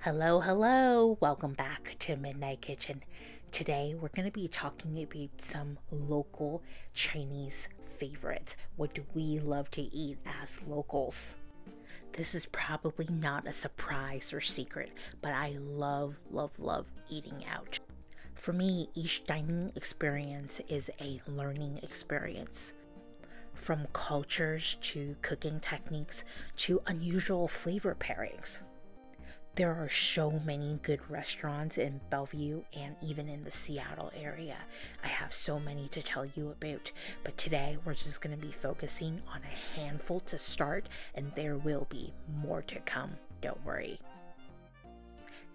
Hello, hello. Welcome back to Midnight Kitchen. Today we're going to be talking about some local Chinese favorites. What do we love to eat as locals? This is probably not a surprise or secret, but I love, love, love eating out. For me, each dining experience is a learning experience. From cultures to cooking techniques to unusual flavor pairings. There are so many good restaurants in Bellevue and even in the Seattle area. I have so many to tell you about, but today we're just going to be focusing on a handful to start, and there will be more to come. Don't worry.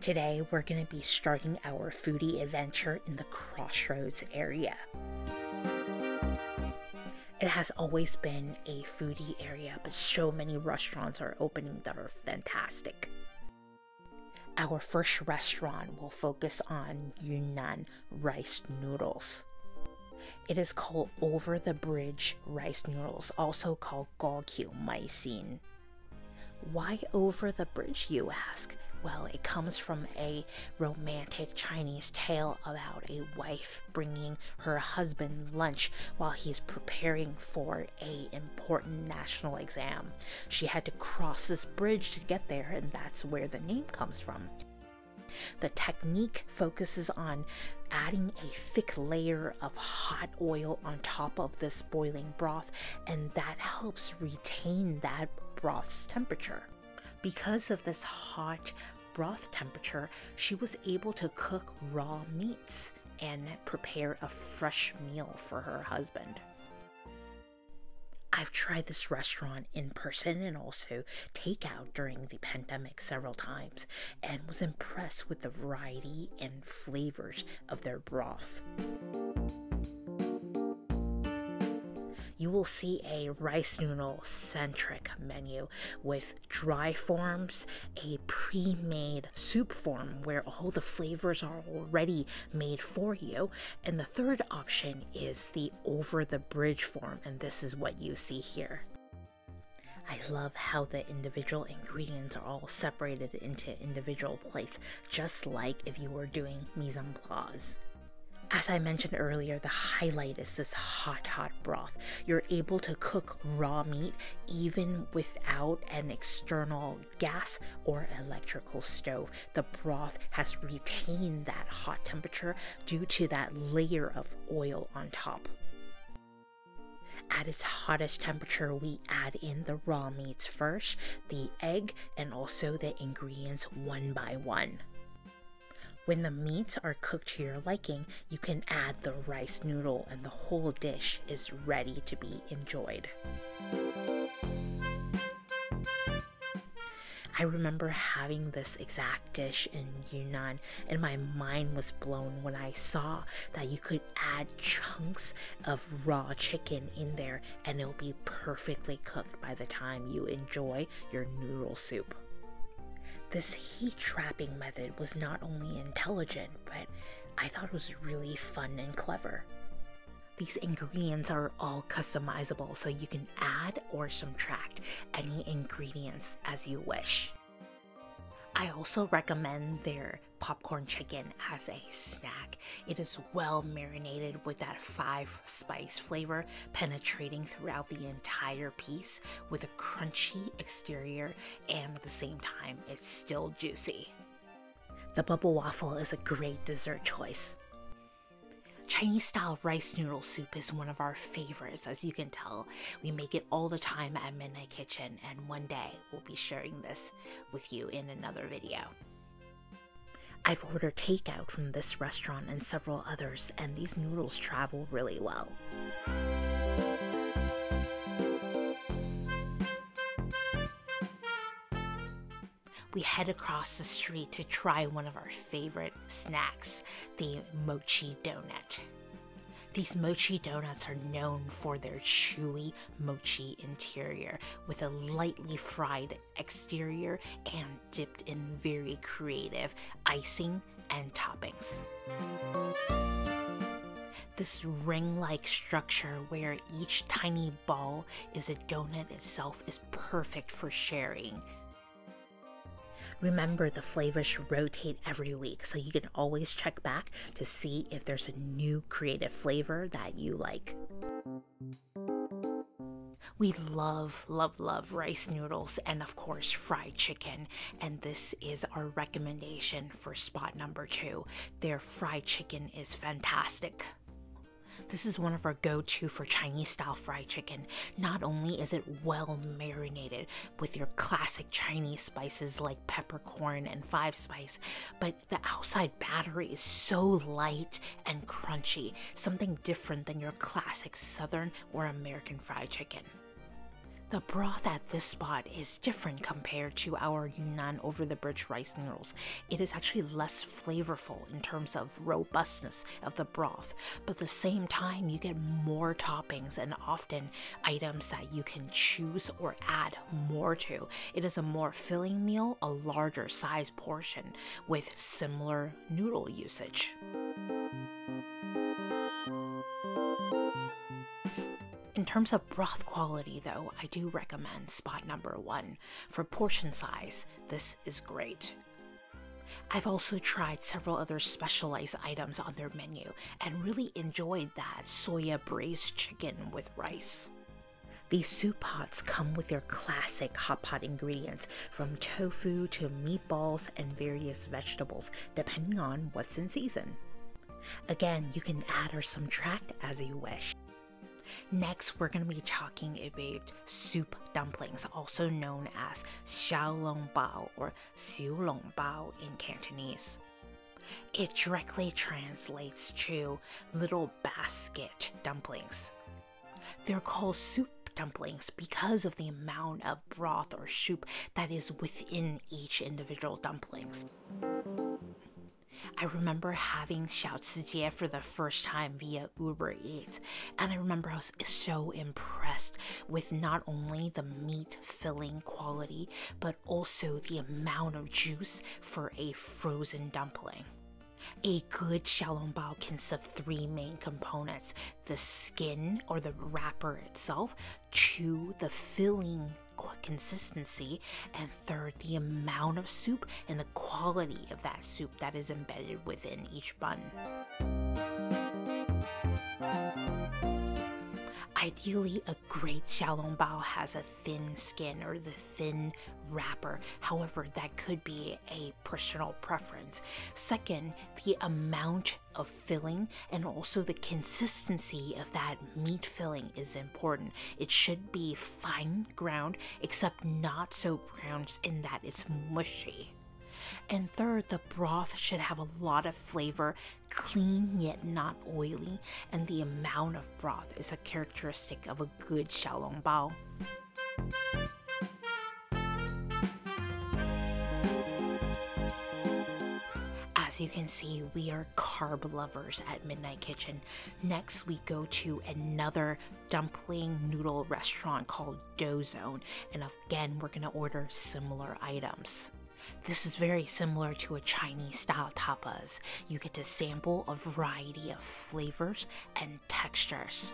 Today we're going to be starting our foodie adventure in the Crossroads area. It has always been a foodie area, but so many restaurants are opening that are fantastic. Our first restaurant will focus on Yunnan rice noodles. It is called Over the Bridge rice noodles, also called Gokyu Maisin. Why over the bridge, you ask? Well, it comes from a romantic Chinese tale about a wife bringing her husband lunch while he's preparing for a important national exam. She had to cross this bridge to get there, and that's where the name comes from. The technique focuses on adding a thick layer of hot oil on top of this boiling broth, and that helps retain that broth's temperature. Because of this hot broth temperature, she was able to cook raw meats and prepare a fresh meal for her husband. I've tried this restaurant in person and also takeout during the pandemic several times and was impressed with the variety and flavors of their broth you will see a rice noodle centric menu with dry forms, a pre made soup form where all the flavors are already made for you, and the third option is the over the bridge form, and this is what you see here. I love how the individual ingredients are all separated into individual plates, just like if you were doing mise en place. As I mentioned earlier, the highlight is this hot, hot broth. You're able to cook raw meat even without an external gas or electrical stove. The broth has retained that hot temperature due to that layer of oil on top. At its hottest temperature, we add in the raw meats first, the egg, and also the ingredients one by one. When the meats are cooked to your liking, you can add the rice noodle and the whole dish is ready to be enjoyed. I remember having this exact dish in Yunnan, and my mind was blown when I saw that you could add chunks of raw chicken in there and it'll be perfectly cooked by the time you enjoy your noodle soup. This heat trapping method was not only intelligent, but I thought it was really fun and clever. These ingredients are all customizable, so you can add or subtract any ingredients as you wish. I also recommend their popcorn chicken as a snack. It is well marinated with that five spice flavor penetrating throughout the entire piece with a crunchy exterior and at the same time it's still juicy. The bubble waffle is a great dessert choice. Chinese style rice noodle soup is one of our favorites, as you can tell. We make it all the time at Midnight Kitchen, and one day we'll be sharing this with you in another video. I've ordered takeout from this restaurant and several others, and these noodles travel really well. We head across the street to try one of our favorite snacks, the mochi donut. These mochi donuts are known for their chewy mochi interior with a lightly fried exterior and dipped in very creative icing and toppings. This ring like structure, where each tiny ball is a donut itself, is perfect for sharing Remember, the flavors rotate every week, so you can always check back to see if there's a new creative flavor that you like. We love, love, love rice noodles and, of course, fried chicken. And this is our recommendation for spot number two. Their fried chicken is fantastic. This is one of our go to for Chinese style fried chicken. Not only is it well marinated with your classic Chinese spices like peppercorn and five spice, but the outside batter is so light and crunchy, something different than your classic southern or American fried chicken. The broth at this spot is different compared to our Yunnan over the bridge rice noodles. It is actually less flavorful in terms of robustness of the broth, but at the same time, you get more toppings and often items that you can choose or add more to. It is a more filling meal, a larger size portion with similar noodle usage. In terms of broth quality, though, I do recommend spot number one. For portion size, this is great. I've also tried several other specialized items on their menu and really enjoyed that soya braised chicken with rice. These soup pots come with their classic hot pot ingredients from tofu to meatballs and various vegetables, depending on what's in season. Again, you can add or subtract as you wish. Next, we're going to be talking about soup dumplings, also known as xiaolongbao or xiulongbao in Cantonese. It directly translates to little basket dumplings. They're called soup dumplings because of the amount of broth or soup that is within each individual dumplings. I remember having Xiao Chi Jie for the first time via Uber Eats, and I remember I was so impressed with not only the meat filling quality, but also the amount of juice for a frozen dumpling. A good xiaolongbao consists of three main components the skin or the wrapper itself, two, the filling consistency, and third, the amount of soup and the quality of that soup that is embedded within each bun. Ideally, a great xiaolongbao has a thin skin or the thin wrapper. However, that could be a personal preference. Second, the amount of filling and also the consistency of that meat filling is important. It should be fine ground, except not so ground in that it's mushy. And third, the broth should have a lot of flavor, clean yet not oily, and the amount of broth is a characteristic of a good xiaolongbao. As you can see, we are carb lovers at Midnight Kitchen. Next, we go to another dumpling noodle restaurant called Dough Zone, and again, we're gonna order similar items. This is very similar to a Chinese style tapas. You get to sample a variety of flavors and textures.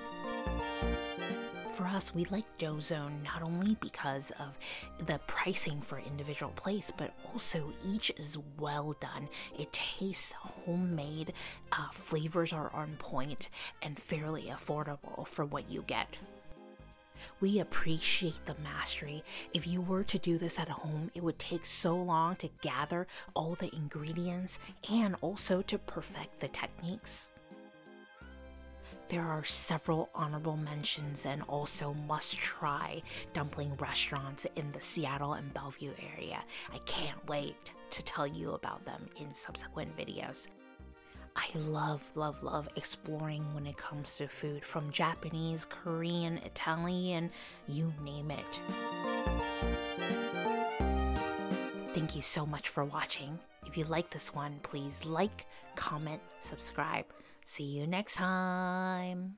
For us, we like Dough Zone not only because of the pricing for individual place, but also each is well done. It tastes homemade, uh, flavors are on point, and fairly affordable for what you get. We appreciate the mastery. If you were to do this at home, it would take so long to gather all the ingredients and also to perfect the techniques. There are several honorable mentions and also must try dumpling restaurants in the Seattle and Bellevue area. I can't wait to tell you about them in subsequent videos. I love, love, love exploring when it comes to food from Japanese, Korean, Italian, you name it. Thank you so much for watching. If you like this one, please like, comment, subscribe. See you next time.